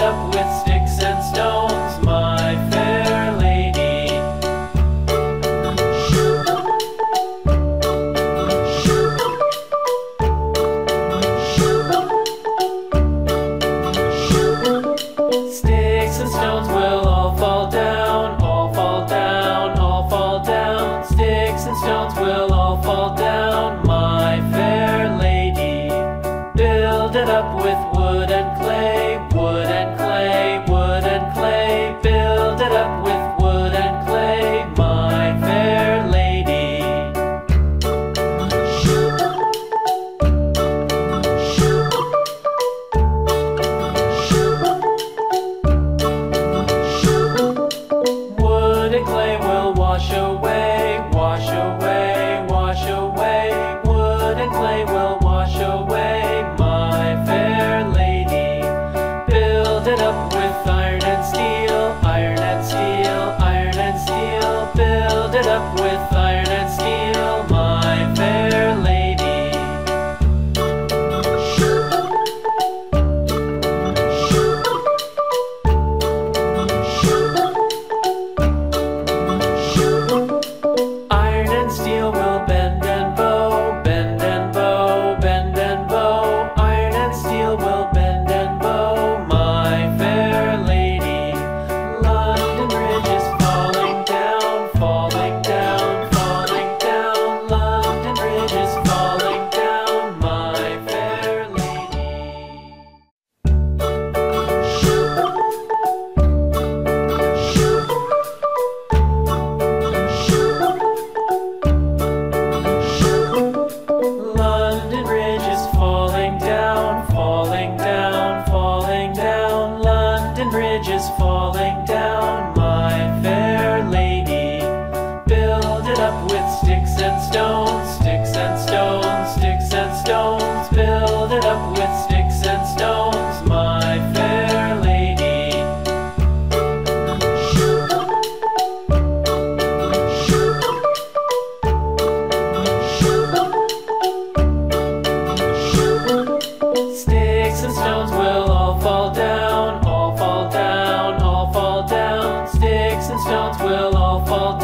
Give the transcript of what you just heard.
up with sticks and stones, my fair lady. Sticks and stones will all fall down, all fall down, all fall down. Sticks and stones will all fall down, my fair lady. Build it up with wood. the clay will wash away. bridge is falling down, my fair lady. Build it up with fall